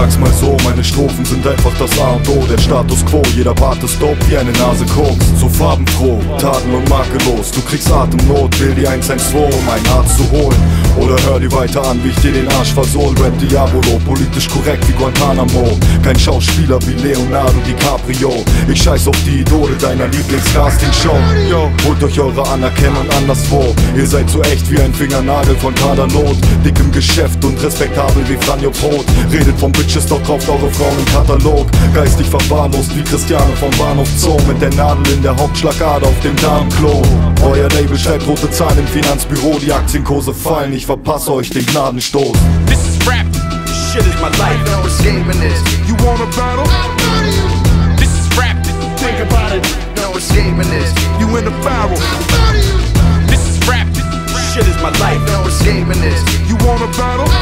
sag's mal so, meine Strophen sind einfach das A und O. Der Status Quo, jeder Bart ist dope wie eine Nase Koks. So farbenfroh, tadel- und makellos Du kriegst Atemnot, will die 112, um einen Arzt zu holen. Oder hör dir weiter an, wie ich dir den Arsch versohl Rap Diabolo, politisch korrekt wie Guantanamo. Kein Schauspieler wie Leonardo DiCaprio. Ich scheiß auf die Idole deiner Lieblingscastingshow holt euch eure Anerkennung anderswo Ihr seid so echt wie ein Fingernagel von Kaderlot Dick im Geschäft und respektabel wie Franjo Brot. Redet von Bitches, doch kauft eure Frauen im Katalog Geistig verwahrlost wie Christiane vom Bahnhof Zoo Mit der Nadel in der Hauptschlagader auf dem Darmklo Euer Label schreibt rote Zahlen im Finanzbüro Die Aktienkurse fallen, ich verpasse euch den Gnadenstoß This is rap. This shit is my life. No escaping this. You wanna battle? This is rap. Think about it. No escaping this. You in the barrel. This is rap. This shit is my life. No escaping this. You wanna battle?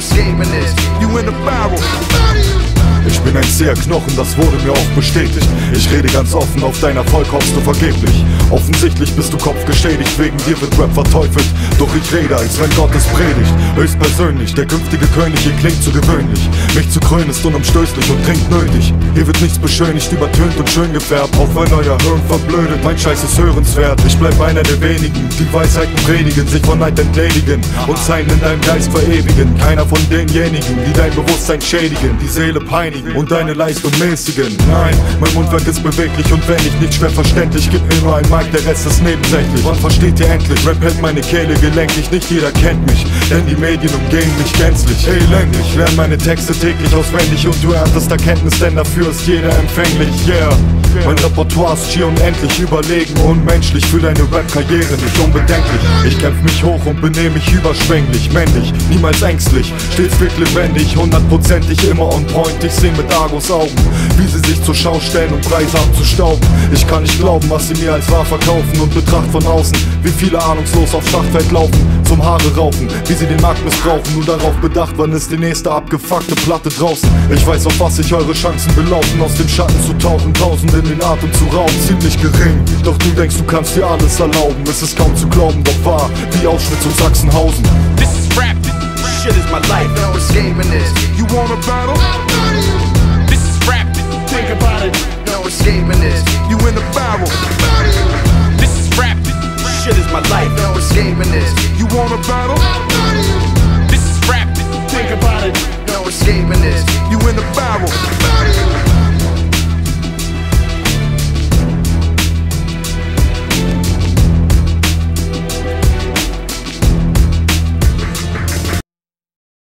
Escaping this. You in the barrel. Ich bin ein zäher Knochen, das wurde mir oft bestätigt. Ich rede ganz offen, auf dein Erfolg hoffst du vergeblich. Offensichtlich bist du kopfgeschädigt, wegen dir wird Rap verteufelt. Doch ich rede, als wenn Gott es predigt. Höchstpersönlich, der künftige König, hier klingt zu gewöhnlich. Mich zu krönen ist unumstößlich und dringend nötig. Hier wird nichts beschönigt, übertönt und schön gefärbt. Auch wenn euer Hirn verblödet, mein Scheiß ist hörenswert. Ich bleib einer der wenigen, die Weisheiten predigen, sich von Neid entledigen und Zeilen in deinem Geist verewigen. Keiner von denjenigen, die dein Bewusstsein schädigen, die Seele peinigen und deine Leistung mäßigen. Nein, mein Mundwerk ist beweglich und wenn ich nicht schwer verständlich, gib mir nur ein Mic, der Rest ist nebensächlich. Wann versteht ihr endlich? Rap hält meine Kehle gelenkig, nicht jeder kennt mich, denn die Medien umgehen mich gänzlich. Hey, lenk mich, lerne meine Texte täglich auswendig und du erntest Erkenntnis, denn dafür ist jeder empfänglich. Yeah. Mein Repertoire ist schier unendlich überlegen und menschlich für deine Rap-Karriere nicht unbedenklich. Ich kämpf mich hoch und benehme mich überschwänglich, männlich, niemals ängstlich, stets wild lebendig, hundertprozentig immer on point. Ich seh mit Argus Augen, wie sie sich zur Schau stellen, um Preise abzustauben. Ich kann nicht glauben, was sie mir als wahr verkaufen und betracht von außen, wie viele ahnungslos auf Schlachtfeld laufen, zum Haare raufen, wie sie den Markt missbrauchen, nur darauf bedacht, wann ist die nächste abgefuckte Platte draußen. Ich weiß, auf was sich eure Chancen belaufen, aus dem Schatten zu tauchen, tausende den Atem zu rauben, ziemlich gering. Doch du denkst, du kannst dir alles erlauben, es ist kaum zu glauben, doch wahr, wie Auschwitz und Sachsenhausen. This is rap. This shit is my life. No escaping this. You wanna battle? This is rap. Think about it. No escaping this. You in the barrel.